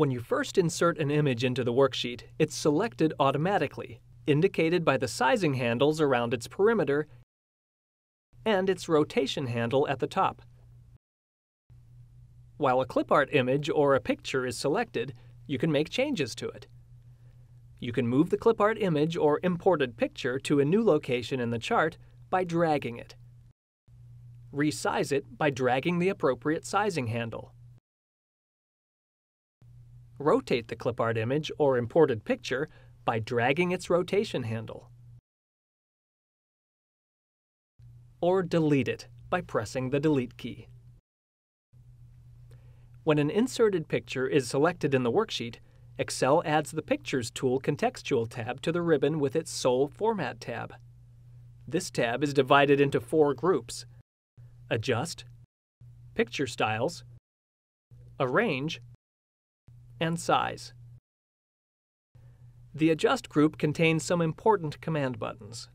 When you first insert an image into the worksheet, it's selected automatically, indicated by the sizing handles around its perimeter and its rotation handle at the top. While a clipart image or a picture is selected, you can make changes to it. You can move the clipart image or imported picture to a new location in the chart by dragging it. Resize it by dragging the appropriate sizing handle rotate the clipart image or imported picture by dragging its rotation handle. Or delete it by pressing the Delete key. When an inserted picture is selected in the worksheet, Excel adds the Picture Tools contextual tab to the ribbon with its sole Format tab. This tab is divided into four groups Adjust, Picture Styles, Arrange, and size. The Adjust group contains some important command buttons.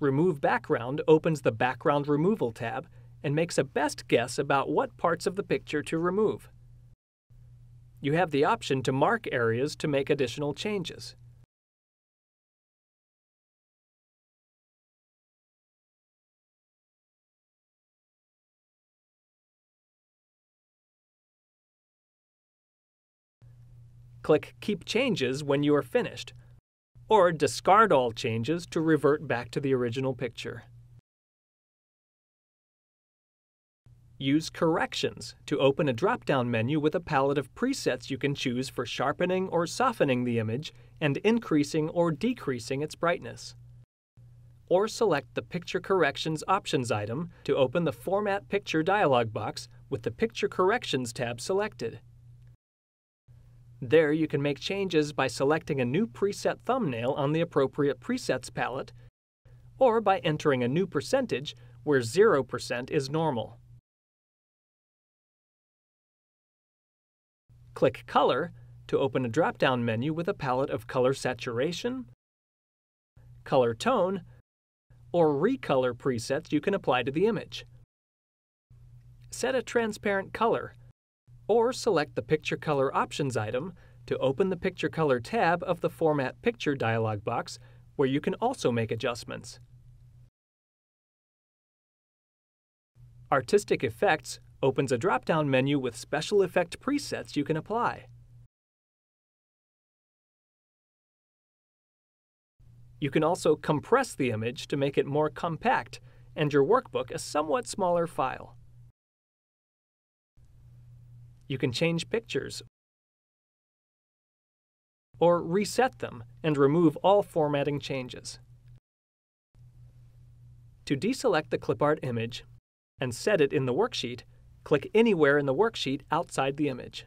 Remove Background opens the Background Removal tab and makes a best guess about what parts of the picture to remove. You have the option to mark areas to make additional changes. Click Keep Changes when you are finished, or discard all changes to revert back to the original picture. Use Corrections to open a drop-down menu with a palette of presets you can choose for sharpening or softening the image and increasing or decreasing its brightness. Or select the Picture Corrections Options item to open the Format Picture dialog box with the Picture Corrections tab selected. There you can make changes by selecting a new preset thumbnail on the appropriate presets palette, or by entering a new percentage where 0% is normal. Click Color to open a drop-down menu with a palette of color saturation, color tone, or recolor presets you can apply to the image. Set a transparent color or select the Picture Color Options item to open the Picture Color tab of the Format Picture dialog box, where you can also make adjustments. Artistic Effects opens a drop-down menu with special effect presets you can apply. You can also compress the image to make it more compact and your workbook a somewhat smaller file. You can change pictures or reset them and remove all formatting changes. To deselect the clipart image and set it in the worksheet, click anywhere in the worksheet outside the image.